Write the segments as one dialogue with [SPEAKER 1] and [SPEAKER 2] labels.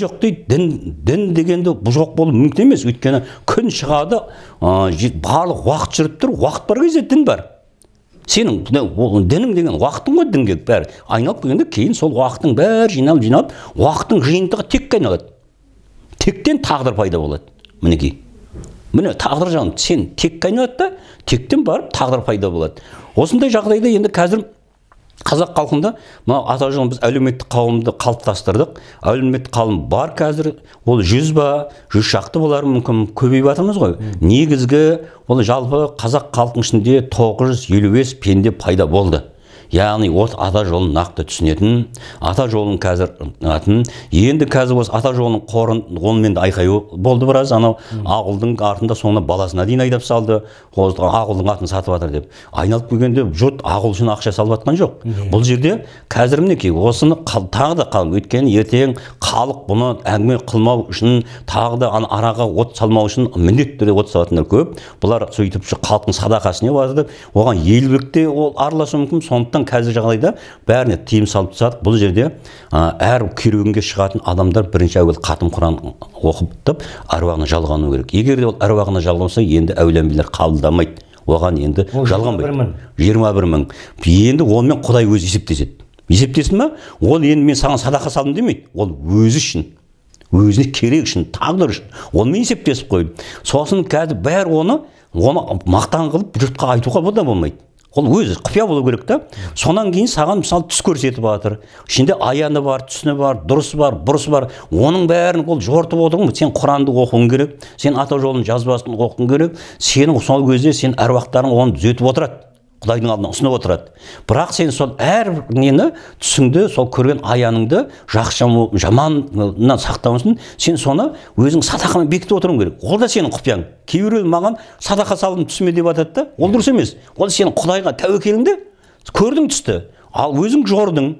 [SPEAKER 1] жоқ дейді дін дін дегенді жоқ болу мүмкін емес. Өйткені күн шығады ә, барлық уақыт жүріп тұр уақыт бар кезде дін бар. Сенің ол дінің деген уақытың ғой дінге бәрі. Айналып келгенде кейін сол уақыттың бәрі жиналып жиналып уақыттың жиынтығы текке айналады тектен тағдыр пайда болады мінекей. Міне тағдыр жағын сен текке айналады да тектен барып тағдыр пайда болады. Осындай жағдайда енді қазір қазақ халқында мына ата жолын біз әлеуметтік қауымды қалыптастырдық. Әлеуметтік қауым бар қазір ол жүз ба жүз шақты болар мүмкін көбейіп жатырмыз ғой. Негізгі ол жалпы қазақ халқының ішінде 955 пенде пайда болды. Яғни от ата жолын нақты түсінетін ата жолын қазір атын енді қазір осы ата жолының қорын онымен де айқай болды біраз анау ақұлдың артында соңына баласына дейін айдап салды осы ақұлдың атын сатып жатыр деп. Айналып келгенде жұрт ақұл үшін ақша салып жатқан жоқ. Бұл жерде қазір мінекей осыны тағы да қалың өйткені ертең халық бұны әңгіме қылмау үшін тағы да ана араға от салмау үшін міндетті түрде от салатындар көп. Бұлар сөйтіп халықтың садақасы не деп оған ел билік те ол араласуы мүмкін сондықтан қазір жағдайда бәріне тыйым салып тастадық. Бұл жерде ә, әр керуенге шығатын адамдар бірінші әуелі қатым құран оқып тып әруағына жалғану керек. Егер де ол әруағына жалғанса енді әулиелер қабылдамайды. Оған енді жалғанбайды.
[SPEAKER 2] 21 мың.
[SPEAKER 1] жиырма бір мың. Енді онымен құдай өзі есептеседі. Есептесін ба ол енді мен саған садақа салдым демейді. Ол өзі үшін өзіне керек үшін тағдыр үшін. Онымен есептесіп қойды. Сосын қазір бәрі оны оны мақтан қылып жұртқа айтуға да болмайды. Ол өзі құпия болу керек та. Сонан кейін саған мысалы түс көрсетіп жатыр ішінде аяны бар түсіні бар дұрысы бар бұрысы бар. Оның бәрін ол жортып отыр ғой сен құранды оқуың керек сен ата жолының жазбасын оқуың керек. Сенің сол кезде сен әруақтарың оны түзетіп отырады. Құдайдың алдына ұсынып отырады. Бірақ сен сол әр нені түсіңді сол көрген аяныңды жақсы жаман- жаманнан сақтау үшін сен соны өзің садақамен бекітіп отыруың керек. Ол да сенің құпияң. Кейбіреу маған садақа салдым түсіме деп жатады да. Ол дұрыс емес. Ол сенің құдайға тәуекеліңде көрдің түсті. Ал өзің жордың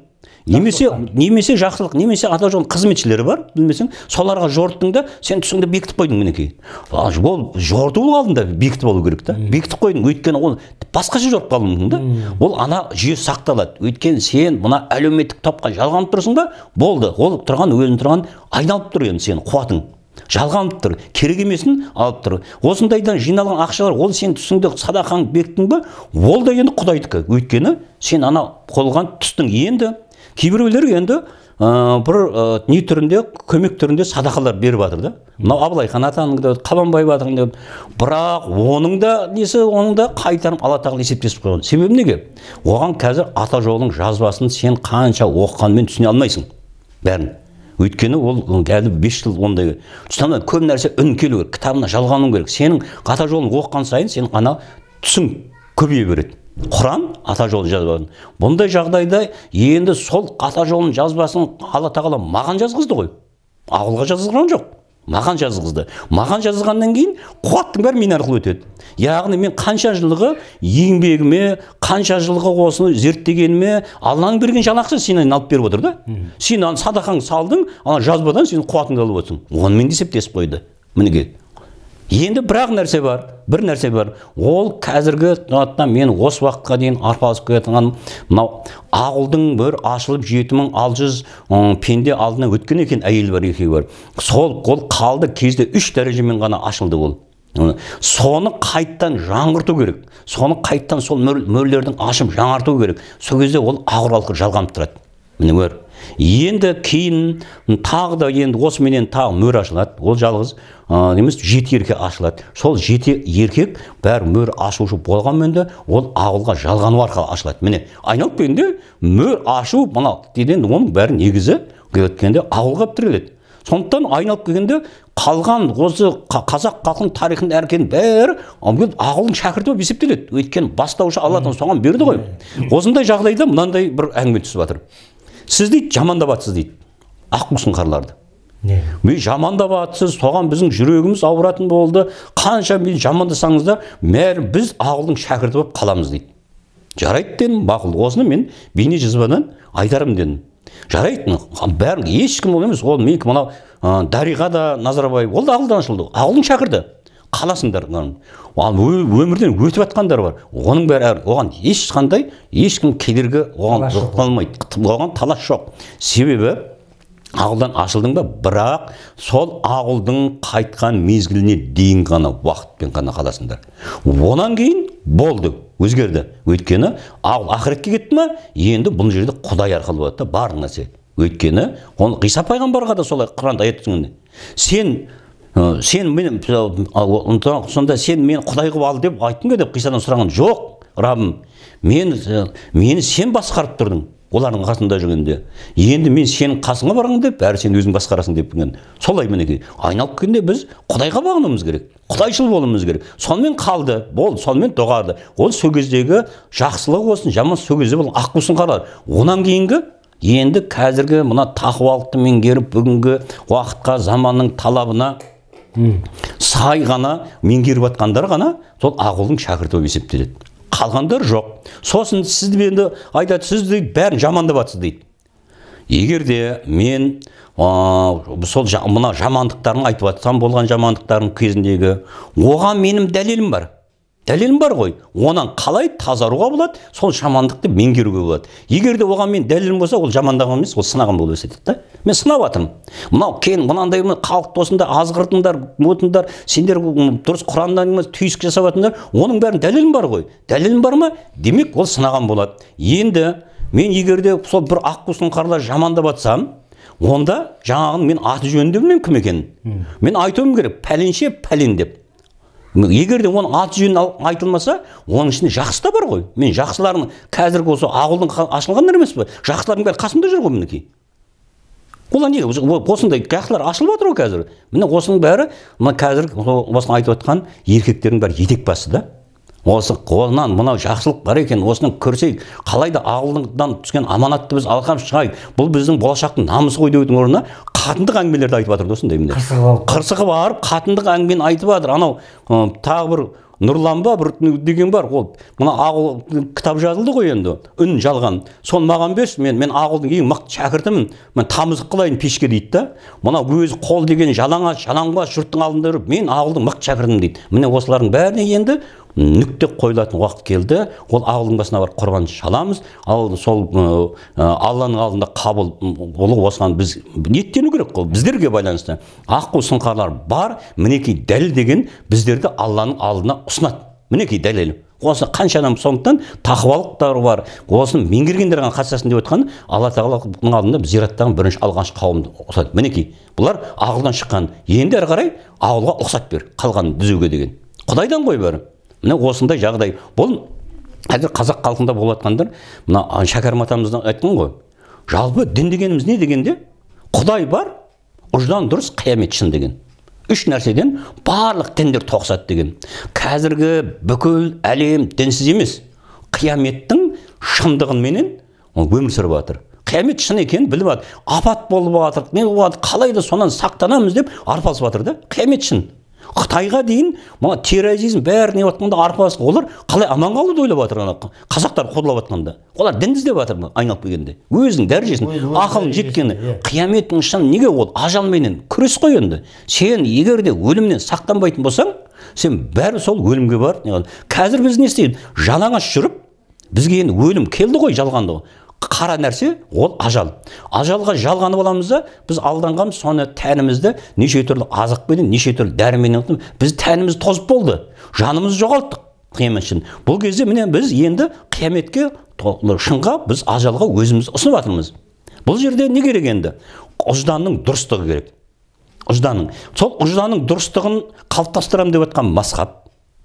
[SPEAKER 1] немесе немесе жақсылық немесе ата жолының қызметшілері бар. Білмесең соларға жорттың да сен түсіңді бекітіп қойдың мінекей. Ол жорту алдында бекітіп алу керек та. Бекітіп қойдың өйткені ол басқаша жорып қалуы мүмкін да. Ол ана жүйе сақталады. Өйткені сен мына әлеуметтік топқа жалғанып тұрсың ба болды ол тұрған өзің тұрған айналып тұр енді сенің қуатың. Жалғанып тұр керек емесін алып тұр. Осындайдан жиналған ақшалар ол сен түсіңді садақаңды бекіттің ба? Ол да енді құдайдікі. Өйткені сен ана қолған түстің енді. Кейбіреулер енді ә, бір ә, не түрінде көмек түрінде садақалар беріп жатыр да. Мынау абылай хан атаның да қабанбай батырдың да бірақ оның да несі оның да қайтарым алла тағала есептесіп қойған. Себебі неге? Оған қазір ата жолының жазбасын сен қанша оқығанмен түсіне алмайсың бәрін. Өйткені ол әлі бес жыл ондай тұтанады көп нәрсе үн келу керек кітабына жалғану керек. Сенің ата жолын оқыған сайын сенің ана түсің көбейе береді. Құран ата жолын жазбасын бұндай жағдайда енді сол ата жолының жазбасын алла тағала маған жазғызды ғой ауылға жазғызған жоқ маған жазғызды маған жазғаннан кейін қуаттың бәрі мен арқылы өтеді яғни мен қанша жылғы еңбегіме қанша жылғы осыны зерттегеніме алланың берген жалақысы сенен алып беріп отыр да сен ана садақаңды салдың ана жазбадан сен қуатыңды алып отырсың онымен де есептесіп қойды мінекей енді бір ақ нәрсе бар бір нәрсе бар. Ол қазіргі санатта мен осы уақытқа дейін арпалысып келе жатқан мынау ақылдың бір ашылып жеті мың алты жүз пенде алдына өткен екен әйел бар екеуі бар. Сол ол қалды кезде үш дәрежемен ғана ашылды ол. Соны қайттан жаңғырту керек. Соны қайттан сол мөр- мөрлердің ашып жаңарту керек. Сол кезде ол алқыр жалғанып тұрады. Міне мөр енді кейін тағы да енді осыменен тағы мөр ашылады. Ол жалғыз ә, емес жеті еркек ашылады. Сол жеті еркек бәрі мөр ашушы болғанмен де ол ақылға жалғану арқылы ашылады. Міне айналып келгенде мөр ашу мына деген оның бәрі негізі өткенде ақылға тіреледі. Сондықтан айналып келгенде қалған осы қа- қазақ халқының тарихының әркенің бәрі бұл ақылдың шәкірті болып есептеледі. Өйткені бастаушы алладан соған берді ғой. Осындай жағдайда мынандай бір әңгіме түсіп жатыр. Сіз дейді жамандап жатсыз дейді. Аққу сұңқарларды
[SPEAKER 2] не?
[SPEAKER 1] Мен жамандап жатсыз соған біздің жүрегіміз ауыратын болды. Қанша мен жамандасаңыз да мәрі біз ақылдың шәкірті болып қаламыз дейді. Жарайды дедім мақұл осыны мен бейне жазбадан айтармын дедім. Жарайды бәрін ешкім ол емес ол менікі мынау дариға да назарбаев ол да ақылдан ашылды. Ақылдың шәкірті. Қаласыңдар ал өмірден өтіп жатқандар бар. Оның бәрі әр- оған ешқандай ешкім кедергі оған алмайды оған талас жоқ. Себебі ақылдан ашылдың ба? Бірақ сол ақылдың қайтқан мезгіліне дейін ғана уақытпен ғана қаласыңдар. Онан кейін болды өзгерді. Өйткені ақыл ақыретке кетті ма енді бұл жерде құдай арқылы болады да барлық нәрсе. Өйткені оны ғиса пайғамбарға да солай құранда аят сен сен мен сонда сен мені құдай қылып ал деп айттың ба деп ғисадан сұраған жоқ раббым. Мен мені сен басқарып тұрдың олардың қасында жүргенде. Енді мен сенің қасыңа барамын деп бәрі сен өзің басқарасың деп солай мінекей. Айналып келгенде біз құдайға бағынуымыз керек құдайшыл болуымыз керек. Сонымен қалды болды сонымен доғарды. Ол сол кездегі жақсылық болсын жаман сол кезде бұл ақ қусын қарар онан кейінгі енді қазіргі мына тақуалықты меңгеріп бүгінгі уақытқа заманның талабына сай ғана меңгеріп жатқандар ғана сол ақылдың шәкірті болып есептеледі. Қалғандар жоқ. Сосын сіз енді айтады сіз дейді бәрін жамандап жатсыз дейді. Егер де мен ә, сол мына жамандықтарын айтып жатсам болған жамандықтардың кезіндегі оған менің дәлелім бар. Дәлелім бар ғой. Онан қалай тазаруға болады сол жамандықты меңгеруге болады. Егер де оған мен дәлелім болса ол жамандаған емес ол сынаған болып есептейді да. Мен сынап жатырмын мынау кен мынандай халықты осындай азғыртыңдар отыңдар сендер дұрыс құраннан емес түйсік жасап жатырсыңдар оның бәрін дәлелім бар ғой. Дәлелім бар ма? Демек ол сынаған болады. Енді мен егер де сол бір аққу сұңқарлар жамандап жатсам онда жаңағының мен аты жөнін де білмеймін кім екенін. Мен айтуым керек пәленше пәлен деп. Егер де оның аты жөні айтылмаса оның ішінде жақсы да бар ғой. Мен жақсылардың қазіргі осы ауылдың ашылғандар емес па жақсылардың бәрі қасымда жүр ғой мінекей. Олар не осындай жақсылар ашылып жатыр ғой қазір. Міне осының бәрі мына қазір осыны айтып жатқан еркектердің бәрі етек басы да. Осы қолынан мынау жақсылық бар екен осыны көрсек қалай да ауылдан түскен аманатты біз алған шығайық. Бұл біздің болашақтың намысы ғой деудің орнына қатындық әңгімелерді айтып жатыр да осындай міне. Қырсығы барып қатындық әңгімені айтып жатыр. Анау тағы бір нұрлан ба бір деген бар. Ол мына ақыл кітап жазылды ғой енді. Үн жалған. Соны маған берші мен мен ақылдың ең мықты шәкіртімін. Мен тамызық қылайын пешке дейді да. Мына өзі қол деген жалаңаш жалаңбас жұрттың алдында жүріп мен ақылдың мықты шәкіртімін дейді. Міне осылардың бәріне енді нүкте қойылатын уақыт келді. Ол ақылдың басына барып құрбан шаламыз. Ал сол алланың алдында қабыл болу осыған біз ниеттену керек қой біздерге байланысты. Аққу сұңқарлар бар мінекей дәлел деген біздерді алланың алдына ұсынады. Мінекей дәлел осы қанша адам сондықтан тақуалықтар бар. Осыны меңгергендер ғана қатысасың деп отқан алла тағаланың алдында зираттағы бірінші алғашқы қауымды ұқсатады мінекей бұлар ақылдан шыққан. Енді әрі қарай ақылға ұқсат бер қалғанын түзеуге деген. Құдайдан ғой бәрі. Міне осындай жағдай. Бұл қазір қазақ халқында болып жатқандар мына шәкәрім атамыз айтқан ғой. Жалпы дін дегеніміз не дегенде құдай бар ұждан дұрыс қиямет шын деген. Үш нәрседен барлық діндер тоқсады деген. Қазіргі бүкіл әлем дінсіз емес. Қияметтің шындығыменен өмір сүріп жатыр қиямет шын екенін біліп жатыр апат болып жатыр не болып жатыр қалай да сонан сақтанамыз деп арпалысып жатыр да. Қиямет шын. Қытайға дейін мына терроризм бәрі жатқанда арпалысып олар қалай аман қалуды ойлап жатыр ана қазақтар қорлап жатқанда. Олар дін іздеп жатыр айналып келгенде. Өзінің дәрежесін ақылын жеткені иә. қияметтің шын неге ол ажалменен күрес қой енді? Сен егер де өлімнен сақтанбайтын болсаң сен бәрі сол өлімге бар. Қазір біз не істейміз? Жалаңаш жүріп бізге енді өлім келді ғой жалғанды қара нәрсе ол ажал. Ажалға жалғанып аламыз да біз алданғанбыз соны тәнімізді неше түрлі азықпенен неше түрлі дәріменен біз тәніміз тозып болды. Жанымызды жоғалттық қиямет үшін. Бұл кезде міне біз енді қияметке шынға біз ажалға өзіміз ұсынып жатырмыз. Бұл жерде не керек енді? Ұжданның дұрыстығы керек. Ұжданның. Сол ұжданның дұрыстығын қалыптастырамын деп жатқан мазхаб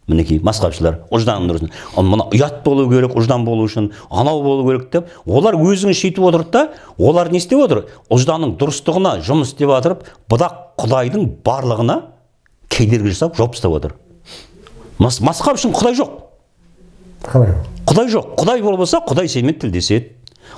[SPEAKER 1] мінекей мазхабшылар ұжданың дұрысын мына ұят болу керек ұждан болу үшін анау болу керек деп олар өзіңіз сөйтіп отырды да олар не істеп отыр? Ұжданның дұрыстығына жұмыс істеп жатырып бірақ құдайдың барлығына кедергі жасап жауып тастап отыр. Мазхаб үшін құдай жоқ. Қалай? Құдай жоқ. Құдай болмаса құдай сенімен тілдеседі.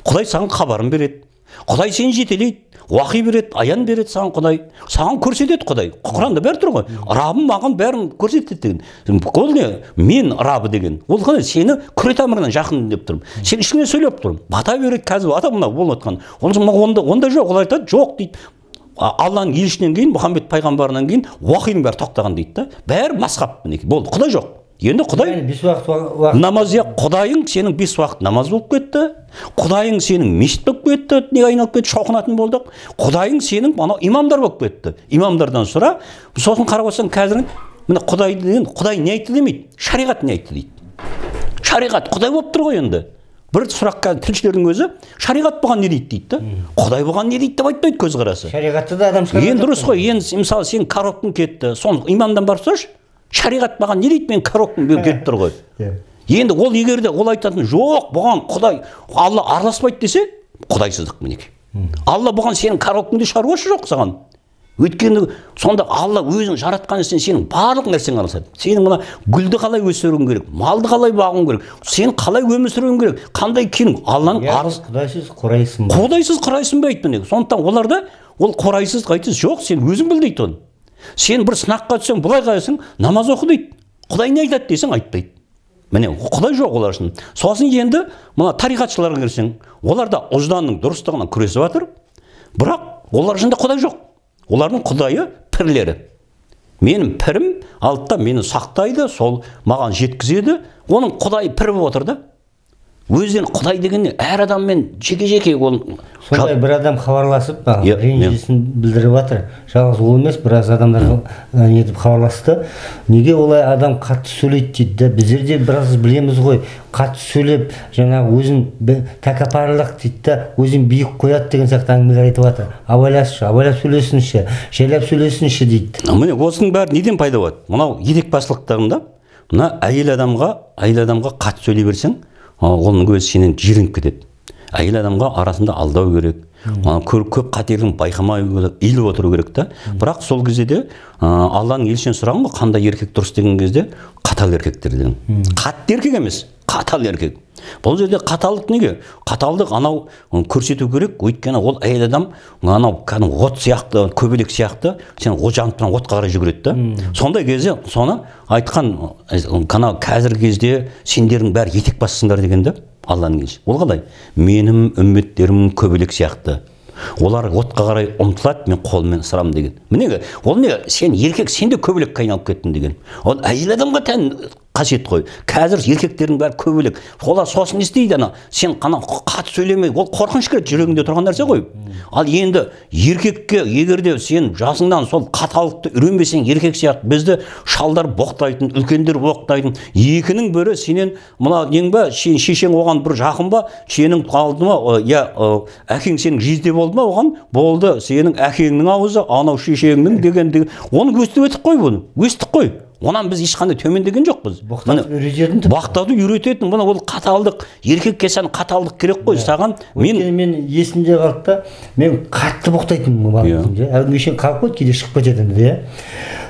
[SPEAKER 1] Құдай саған хабарын береді. Құдай сені жетелейді. Уақи береді аян береді саған құдай саған көрсетеді құдай. Құранда бәрі тұр ғой. Рабым маған бәрін көрсетеді деген. Ол не? Мен рабы деген. Ол қандай? Сені күре тамырынан жақын деп тұрмын. Сен ішіңнен сөйлеп тұрмын. Бата береді қазір. Ата мынау болып жатқан. Онда онда жоқ. Олар айтады жоқ дейді. Алланың елшісінен кейін мұхаммед пайғамбарынан кейін уақидің бәрі тоқтаған дейді да. Бәрі масхаб мінекей болды. Құдай жоқ. Енді құдай
[SPEAKER 2] бес уақыт уа- уақыт
[SPEAKER 1] намаз иә құдайың сенің бес уақыт намаз болып кетті. құдайың сенің мешіт болып кетті неге айналып кетті шоқынатын болдық. құдайың сенің анау имамдар болып кетті. имамдардан сұра сосын қарап отырсаң қазір міне құдай деген құдай не айтты демейді? шариғат не айтты дейді. шариғат құдай болып тұр ғой енді. бір сұраққа тілшілердің өзі шариғат бұған не дейді дейді да? Құдай бұған не дейді деп айтпайды көзқарасы.
[SPEAKER 2] Шариғатта да адам
[SPEAKER 1] енді дұрыс қой енді мысалы сен коробкаң кетті соны имамдан барып сұрашы шариғат маған не дейді менің коробкам кетіп тұр ғой енді ол егер де ол айтатын жоқ бұған құдай алла араласпайды десе құдайсыздық мінекей алла бұған сенің коробкаңда шаруасы жоқ саған өйткені сонда алла өзің жаратқан сен сенің барлық нәрсеңе араласады сенің мына гүлді қалай өсіруің керек малды қалай бағуың керек сен қалай өмір сүруің керек қандай киім алланың арыз
[SPEAKER 2] құдайсыз құрайсың
[SPEAKER 1] құдайсыз құрайсың ба дейді міне сондықтан оларда ол құрайсыз айтты жоқ сен өзің біл дейді оны сен бір сынаққа түссең былай қарайсың намаз оқы дейді. Құдай не айтады десең айтпайды. Міне құдай жоқ олар үшін. Сосын енді мына тариқатшыларға келсең олар да ұжданның дұрыстығына күресіп жатыр бірақ олар ішінде құдай жоқ. Олардың құдайы пірлері. Менің пірім алды да мені сақтайды сол маған жеткізеді. Оның құдайы пір болып отыр да. Өзінен құдай деген не әр адаммен жеке жеке ол
[SPEAKER 2] сондай бір адам хабарласып маған ренжісін білдіріп жатыр. Жалғыз ол емес біраз адамдар нетіп хабарласты. Неге олай адам қатты сөйлейді дейді да біздер де біраз білеміз ғой. Қатты сөйлеп жаңағы өзін тәкаппарлық дейді да өзін биік қояды деген сияқты әңгімелер айтып жатыр. Абайласшы абайлап сөйлесінші жайлап сөйлесінші дейді.
[SPEAKER 1] Міне осының бәрі неден пайда болады? Мынау етекбастылықтарында мына әйел адамға әйел адамға қатты сөйлей берсең оның өзі сенен жиреніп кетеді. Әйел адамға арасында алдау керек. Көп, көп қатерлігін байқамай иіліп отыру керек та. Бірақ сол кезде де ә, алланың елшісінен сұраған ғой қандай еркек дұрыс деген кезде қатал еркектер деген қатты еркек емес. Қатал еркек. Бұл жерде қаталдық неге? Қаталдық анау көрсету керек өйткені ол әйел адам анау кәдімгі от сияқты көбелек сияқты сен жанып тұрған отқа қарай жүгіреді да. Сондай кезде соны айтқан ы, анау қазіргі кезде сендердің бәрі етек бассыңдар деген да алланың елшісі. Ол қалай? Менің үмбеттерім көбелек сияқты. Олар отқа қарай ұмтылады мен қолыммен ысырамын деген. Міне ол не сен еркек сен де көбелекке айналып кеттің деген. Ол әйел адамға тән қасиет қой. Қазір еркектердің бәрі көбелек олар сосын не істейді ана сен ана қатты сөйлемей ол қорқыныш кіреді жүрегіңде тұрған нәрсе ғой. Ал енді еркекке егер де сен жасыңнан сол қаталдықты үйренбесең еркек сияқты бізді шалдар боқтайтын үлкендер боқтайтын екінің бірі сенен мына нең ба сен шешең оған бір жақын ба сенің алды ма иә әкең сенің жезде болды ма оған? Болды сенің әкеңнің аузы анау шешеңнің деген деген оны өстіп өттік қой бұны өстік қой. Онан біз ешқандай төмендеген жоқпыз. Бақтауды үйрететін мына ол қаталдық еркекке сән қаталдық керек қой саған. Мен
[SPEAKER 2] мен есімде қалды да мен қатты боқтайтынмын
[SPEAKER 1] Иә.
[SPEAKER 2] баламды иә. әлгі шейін қалып қойды кейде шығып кетеді енді иә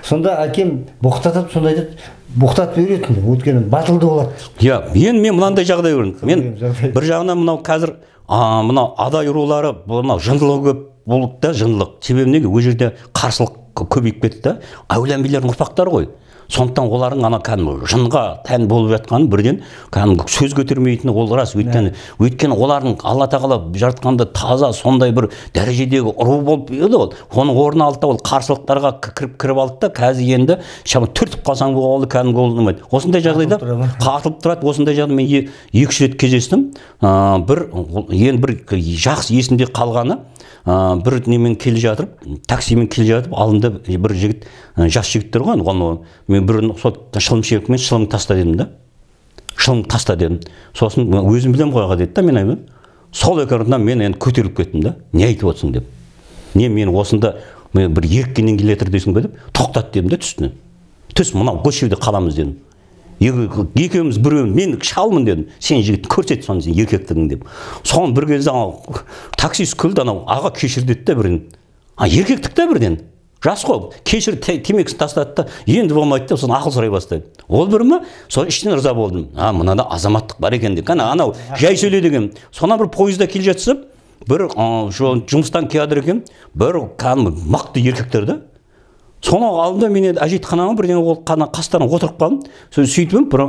[SPEAKER 2] сонда әкем боқтатып сонда айтады боқтатып үйретіңдер өйткені батылды болады.
[SPEAKER 1] Иә енді мен мынандай жағдай көрдім. Мен бір жағынан мынау қазір мынау адай рулары мынау жындылығы көп болды да жындылық. Себебі неге? Ол жерде қарсылық кө- көбейіп кетті да. Әулиелердің ұрпақтары ғой. Сондықтан олардың ана кәдімгі жынға тән болып жатқаны бірден кәдімгі сөз көтермейтіні ол рас өйткені өйткені олардың алла тағала жаратқанда таза сондай бір дәрежедегі ру болып еді ол. Оның орнына алды да ол қарсылықтарға кіріп кіріп алды да қазір енді түртіп қалсаң болды кәдімгі ол болмайды осындай жағдайда қатылып тұрады. Осындай жағдай мен екі үш рет кездестім. Ә, бір ең бір жақсы есімде қалғаны ә, бір немен келе жатып таксимен келе жатып алдымда бір жігіт жас жігіттер ғой. Енді оны мен бір сол шылым шегіп шылым таста дедім да. Шылым таста дедім. Сосын өзім білемін ғой аға деді да мен айтамын сол экраннан мен енді көтеріліп кеттім да. Не айтып отырсың деп. Не мен осында мен бір еріккеннен келе жатыр дейсің ба деп тоқтат дедім да түстіне түс мынау осы жерде қаламыз дедім. Екеуміз біреу мен шалмын дедім. Сен жігіт көрсет соны сен еркектігің деп. Соны бір кезде анау таксист күлді анау аға кешір деді да бірден. А еркектік та бірден. Жас қой кешір те- темекісін тастады да енді болмайды деп сосын ақыл сұрай бастады ол бір ма? Сол іштен ырза болдым. А мынада азаматтық бар екен деп. Кәне анау жай сөйле деген. Сонан бір пойызда келе жатсам бір жұмыстан келе жатыр екен бір кәдімгі мықты еркектер да сонау алдында мен енді әжетханама бірдеңе ол қана қастарына отырып қалдым. Сосын сөйтіп бір,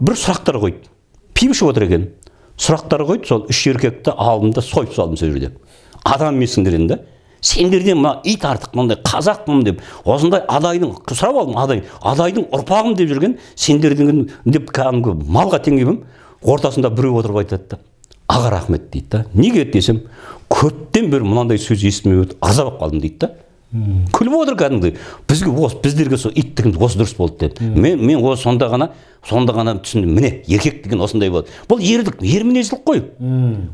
[SPEAKER 1] бір сұрақтар қойды. Пиво ішіп отыр екен. Сұрақтар қойды сол үш еркекті алдым да сойып салдым сол жерде. Адам емессіңдер енді. да сендерден мына ит артық мынандай қазақпын деп осындай адайдың сұрап алдым адай адайдың ұрпағымын деп жүрген сендердің деп кәдімгі малға теңеймін ортасында біреу отырып айтады да аға рахмет дейді да. Неге десем көптен бері мынандай сөз естімей өтіп болып қалдым дейді да. Күліп отыр кәдімгідей. Бізге осы біздерге сол ит деген осы дұрыс болды деді. Мен мен осы сонда ғана сонда ғана түсіндім. Міне еркек деген осындай болады бұл ерлік ер мінезділік қой.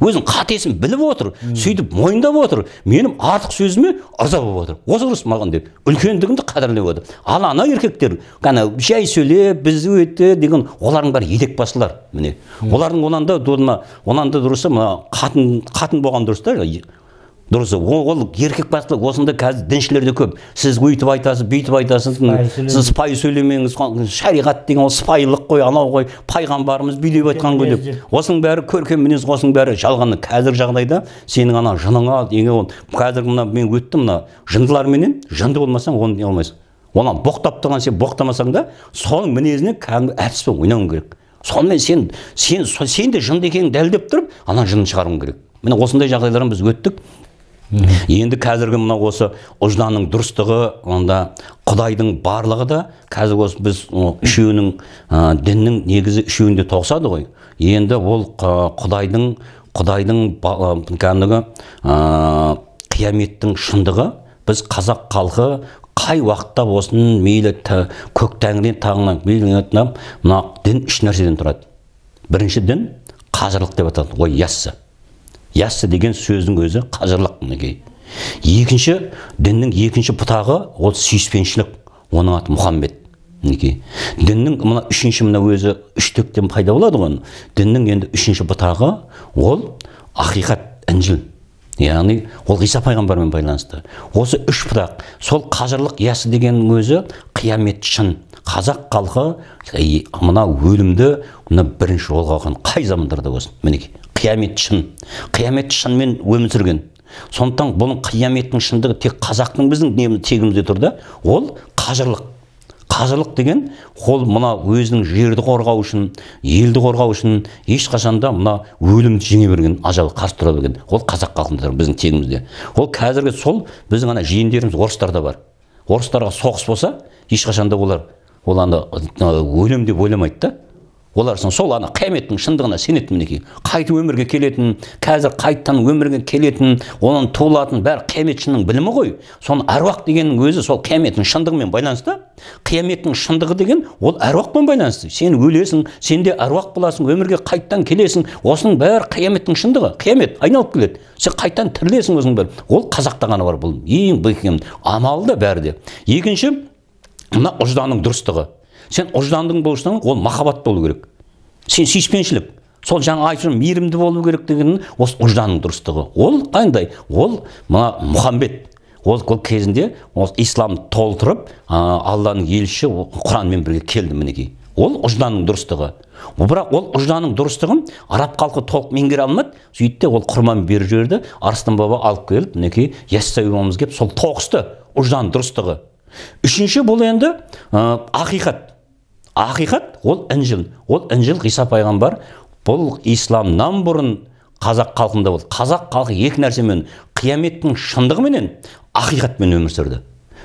[SPEAKER 1] Өзінің қатесін біліп отыр сөйтіп мойындап отыр. Менің артық сөзіме ырза болып отыр. Осы дұрыс маған деп үлкендігімді қадірлеп отыр. Ал ана еркектер ғана жай сөйлеп біз өйтті деген олардың бәрі етекбасылар міне. Олардың онан да онан да дұрысы мына қатын қатын болған дұрыс та дұрыс. Ол, ол еркек бастылық осында қазір діншілер де көп. Сіз өйтіп айтасыз бүйтіп айтасыз. Сіз сыпайы сөйлемеңіз. Шариғат деген ол сыпайылық қой анау ғой пайғамбарымыз бүйтіп айтқан ғой деп. Осының бәрі көркем мінез осының бәрі жалған қазіргі жағдайда сенің ана жыныңа ол қазір мына мен өттім мына жындыларменен жынды болмасаң оны не алмайсың. Оны боқтап тұрған сен боқтамасаң да соның мінезіне кәдімгі әртіспен ойнауың керек. Сонымен сен сен сен де жынды екеніңді дәлелдеп тұрып ана жынын шығаруың керек. Міне осындай жағдайлардан біз өттік. Енді қазіргі мына осы ұжданның дұрыстығы онда құдайдың барлығы да қазір осы біз үшеуінің ә, діннің негізі үшеуінде тоғысады ғой. Енді ол құдайдың құдайдың кәдімгі ә, қияметтің шындығы біз қазақ халқы қай уақытта болсын мейлі көк тәңірден тағынан мына дін үш нәрседен тұрады. Бірінші дін қажырлық деп аталады ой яссы. Яссы деген сөздің өзі қажырлық мінекей. Екінші діннің екінші бұтағы ол сүйіспеншілік оның аты мұхаммед мінекей. Діннің мына үшінші мына өзі үштіктен пайда болады ғой діннің енді үшінші бұтағы ол ақиқат інжіл. Яғни ол ғиса пайғамбармен байланысты. Осы үш бұтақ сол қажырлық ясы дегеннің өзі қиямет шын. Қазақ халқы мына өлімді мына бірінші жолға алған қай замандарда болсын мінекей. Қиямет шын. қиямет шынымен өмір сүрген. Сондықтан бұның қияметтің шындығы тек қазақтың біздің тегімізде тұр да ол қажырлық. Қажырлық деген ол мына өзінің жерді қорғау үшін елді қорғау үшін ешқашанда мына өлімді жеңе берген ажал қарсы тұра берген. Ол қазақ халқында тұр біздің тегімізде. Ол қазіргі сол біздің ана жиендеріміз орыстарда бар. Орыстарға соғыс болса ешқашанда олар ол ана өлем деп ойламайды да. Олар сол ана қияметтің шындығына сенеді мінекей. Қайтып өмірге келетін қазір қайтадан өмірге келетін оның туылатын бәрі қиямет шынның білімі ғой. Соны әруақ дегеннің өзі сол қияметтің шындығымен байланысты. Қияметтің шындығы деген ол әруақпен байланысты. Сен өлесің сен де әруақ боласың өмірге қайтадан келесің. Осының бәрі қияметтің шындығы. Қиямет айналып келеді. Сен қайтадан тірілесің осының бәрі. Ол қазақта ғана бар бұл ең бекем амалы да бәрі де. Екінші мына ұжданның дұрыстығы. Сен ұждандың болсаң ол махаббат болу керек. Сен сүйіспеншілік. Сол жаңа айтып мейірімді болу керек деген осы ұжданның дұрыстығы. Ол қандай? Ол мына мұхаммед. Ол, ол кезінде осы исламды толтырып алланың елшісі құранмен бірге келді мінекей. Ол ұжданның дұрыстығы. Бірақ ол ұжданның дұрыстығын араб халқы толық меңгере алмады. Сөйтті ол құрман беріп жіберді арыстан баба алып келіп мінекей яссауи келіп сол тоғысты. Ұжданның дұрыстығы. Үшінші бұл енді ә, ақиқат. Ақиқат ол інжіл. Ол інжіл ғиса пайғамбар бұл исламнан бұрын қазақ халқында болды. Қазақ халқы екі нәрсемен қияметтің шындығыменен ақиқатпен өмір сүрді.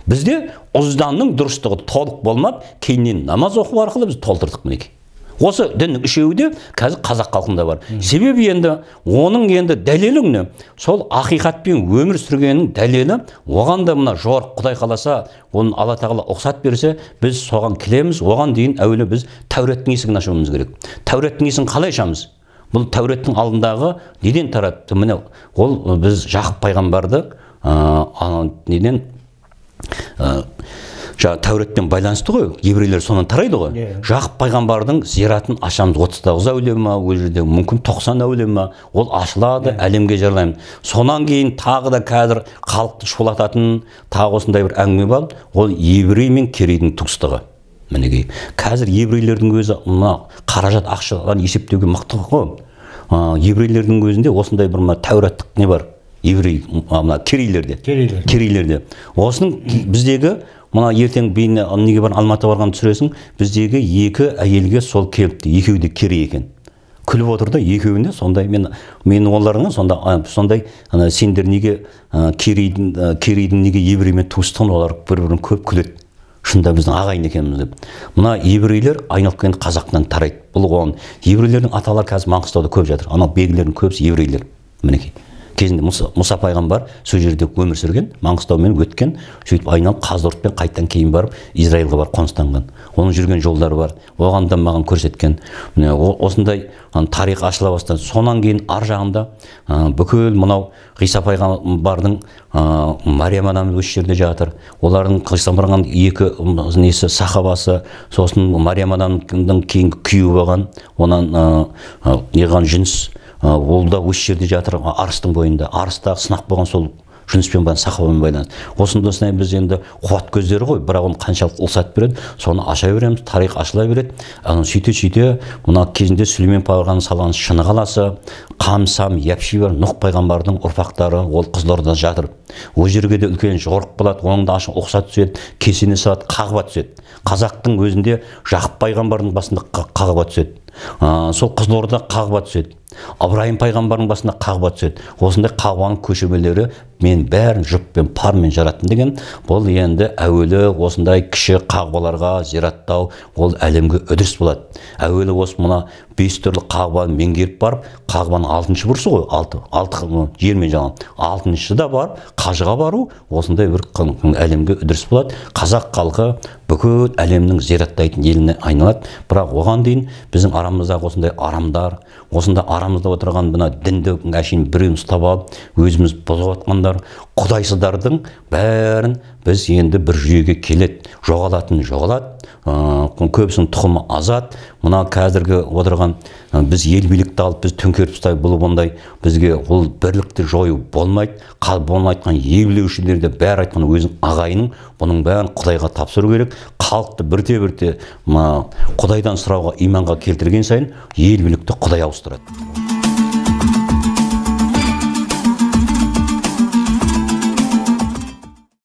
[SPEAKER 1] Бізде ұзданның дұрыстығы толық болмап кейіннен намаз оқу арқылы біз толтырдық мінекей. Осы діннің үшеуі де қазір қазақ халқында бар. Себебі енді оның енді дәлелі не? Сол ақиқатпен өмір сүргеннің дәлелі оған да мына жоғары құдай қаласа оның алла тағала ұқсат берсе біз соған келеміз оған дейін әуелі біз тәуреттің есігін ашуымыз керек. Тәуреттің есігін қалай ашамыз? Бұл тәуреттің алдындағы неден тарады міне ол біз жақып пайғамбарды ә, неден? Жаңағы тәуретпен байланысты ғой. Еврейлер соны тарайды ғой. Yeah. жақып пайғамбардың зиратын ашамыз отыз тоғыз әулие ма ол жерде мүмкін тоқсан әулие ма? Ол ашылады yeah. әлемге жариялаймыз сонан кейін тағы да қазір халықты шулататын тағы осындай бір әңгіме бар. Ол еврей мен керейдің туыстығы мінекей. Қазір еврейлердің өзі мына қаражат ақшаны есептеуге мықты ғой. Еврейлердің өзінде осындай бір мына тәураттық не бар? Еврей мына керейлерде керейлер керейлерде осының біздегі мына ертең бейне неге бар алматыға барғанда түсіресің? Біздегі екі әйелге сол келіпті екеуі де керей екен. Күліп отыр да екеуіне сондай мен мен оларға сонда сондай ана сендер неге керейдің керейдің неге евреймен туысқан олар бір бірін көп күледі. Шынында біздің ағайын екенбіз деп. Мына еврейлер айналып келгенде қазақтан тарайды бұл оған еврейлердің аталары қазір маңғыстауда көп жатыр. Анау белгілердің көбісі еврейлер мінекей. Кезінде мұса, пайғамбар сол жерде өмір сүрген маңғыстаумен өткен сөйтіп айналып қаздорытпен қайтадан кейін барып израильға барып қоныстанған. Оның жүрген жолдары бар оған да маған көрсеткен. Міне осындай тарих ашыла бастады. Сонан кейін ар жағында ә, бүкіл мынау ғиса пайғамбардың ә, мариям анамыз осы жерде жатыр. Олардың ғиса екі несі сахабасы сосын мариям анамның кейінгі күйеуі болған. Онан неғылған жүніс ол да осы жерде жатыр. Арыстың бойында. Арыста сынақ болған сол жүніспен сахабамен байланысты. Осындай біз енді қуат көздері ғой. Бірақ оны қаншалық ұлсат береді соны аша береміз тарих ашыла береді. Сөйте сөйте мына кезінде сүлеймен пайғамбардың салған шыны қаласы қам сам япши бар нұх пайғамбардың ұрпақтары ол қызылордада жатыр. Ол жерге де үлкен жорық болады. Оның да ұқсат түседі кесене салады қағба түседі. Қазақтың өзінде жақып пайғамбардың басында қағба түседі. Ә, сол қызылорда қағба түседі. Ыбырайым пайғамбардың басында қағба түседі осындай қағбаның көшірмелері мен бәрін жұппен пармен жараттым деген бұл енді әуелі осындай кіші қағбаларға зираттау ол әлемге үдеріс болады. Әуелі осы мына бес түрлі қағбаны меңгеріп барып қағбаның алтыншы бұрышы ғой алты алты жермен жалған алтыншы да барып қажыға бару осындай бір әлемге үдеріс болады. Қазақ халқы бүкіл әлемнің зираттайтын еліне айналады. Бірақ оған дейін біздің арамыздағы осындай арамдар осында арамызда отырған мына дінді әшейін біреуін ұстап алып өзіміз бұзып жатқандар құдайсыздардың бәрін біз енді бір жүйеге келеді. Жоғалатын жоғалады. Ә, көбісінің тұқымы азат мына қазіргі отырған біз ел билікті алып біз төңкеріп тастайық бұл ондай бізге ол бірлікті жою болмайды. Бұны айтқан ел де бәрі айтқан өзінің ағайының бұның бәрін құдайға тапсыру керек. Халықты бірте бірте құдайдан сұрауға иманға келтірген сайын ел билікті құдай ауыстырады.